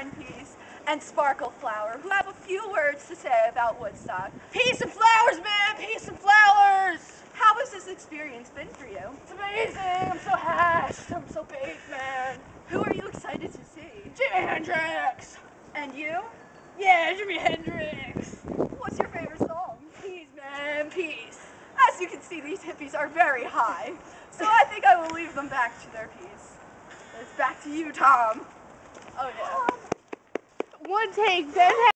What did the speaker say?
Sunshine Peace, and Sparkle Flower, who have a few words to say about Woodstock. Peace and flowers, man! Peace and flowers! How has this experience been for you? It's amazing! I'm so hashed! I'm so baked, man! Who are you excited to see? Jimi Hendrix! And you? Yeah, Jimi Hendrix! What's your favorite song? Peace, man, peace! As you can see, these hippies are very high, so I think I will leave them back to their peace. It's back to you, Tom. Oh, yeah. One take, then